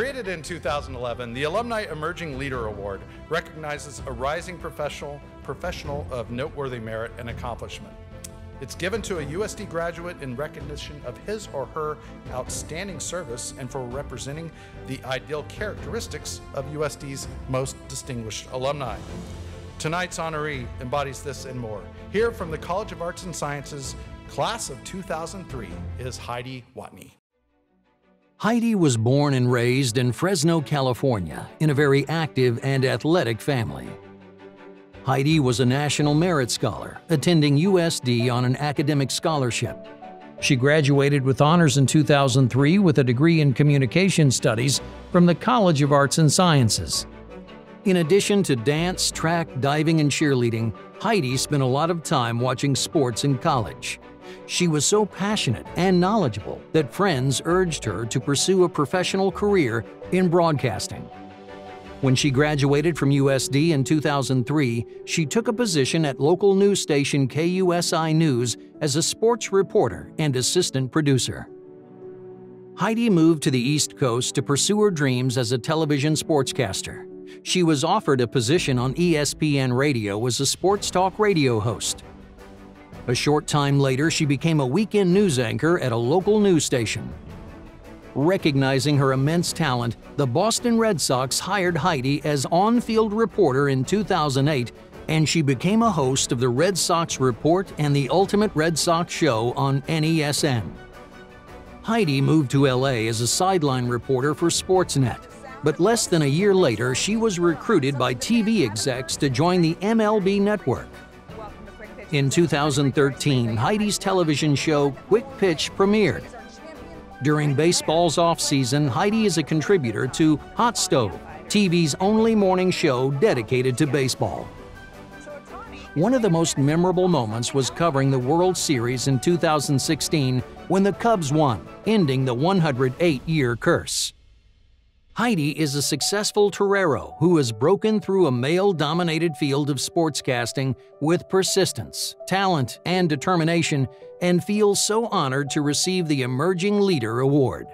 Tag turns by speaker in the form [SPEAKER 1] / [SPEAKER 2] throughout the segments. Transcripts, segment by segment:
[SPEAKER 1] Created in 2011, the Alumni Emerging Leader Award recognizes a rising professional, professional of noteworthy merit and accomplishment. It's given to a USD graduate in recognition of his or her outstanding service and for representing the ideal characteristics of USD's most distinguished alumni. Tonight's honoree embodies this and more. Here from the College of Arts and Sciences, class of 2003, is Heidi Watney.
[SPEAKER 2] Heidi was born and raised in Fresno, California, in a very active and athletic family. Heidi was a National Merit Scholar, attending USD on an academic scholarship. She graduated with honors in 2003 with a degree in Communication Studies from the College of Arts and Sciences. In addition to dance, track, diving, and cheerleading, Heidi spent a lot of time watching sports in college. She was so passionate and knowledgeable that friends urged her to pursue a professional career in broadcasting. When she graduated from USD in 2003, she took a position at local news station KUSI News as a sports reporter and assistant producer. Heidi moved to the East Coast to pursue her dreams as a television sportscaster. She was offered a position on ESPN Radio as a sports talk radio host. A short time later, she became a weekend news anchor at a local news station. Recognizing her immense talent, the Boston Red Sox hired Heidi as on-field reporter in 2008 and she became a host of the Red Sox Report and the Ultimate Red Sox Show on NESN. Heidi moved to LA as a sideline reporter for Sportsnet, but less than a year later she was recruited by TV execs to join the MLB network. In 2013, Heidi's television show Quick Pitch premiered. During baseball's off-season, Heidi is a contributor to Hot Stove, TV's only morning show dedicated to baseball. One of the most memorable moments was covering the World Series in 2016 when the Cubs won, ending the 108-year curse. Heidi is a successful torero who has broken through a male-dominated field of sportscasting with persistence, talent, and determination and feels so honored to receive the Emerging Leader Award.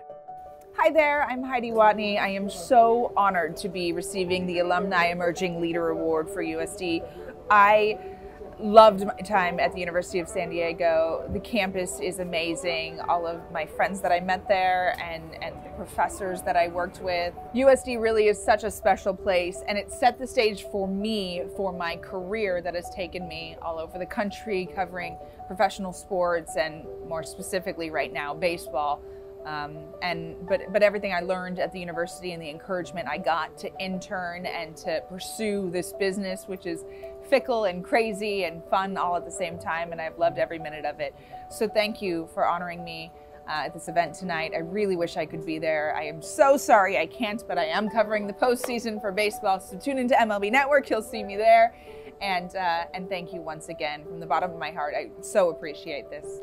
[SPEAKER 3] Hi there, I'm Heidi Watney. I am so honored to be receiving the Alumni Emerging Leader Award for USD. I loved my time at the University of San Diego. The campus is amazing. All of my friends that I met there and, and professors that I worked with. USD really is such a special place and it set the stage for me for my career that has taken me all over the country covering professional sports and more specifically right now baseball. Um, and but but everything I learned at the university and the encouragement I got to intern and to pursue this business, which is fickle and crazy and fun all at the same time, and I've loved every minute of it. So thank you for honoring me at this event tonight. I really wish I could be there. I am so sorry I can't, but I am covering the postseason for baseball. So tune into MLB Network. You'll see me there. And uh, and thank you once again from the bottom of my heart. I so appreciate this.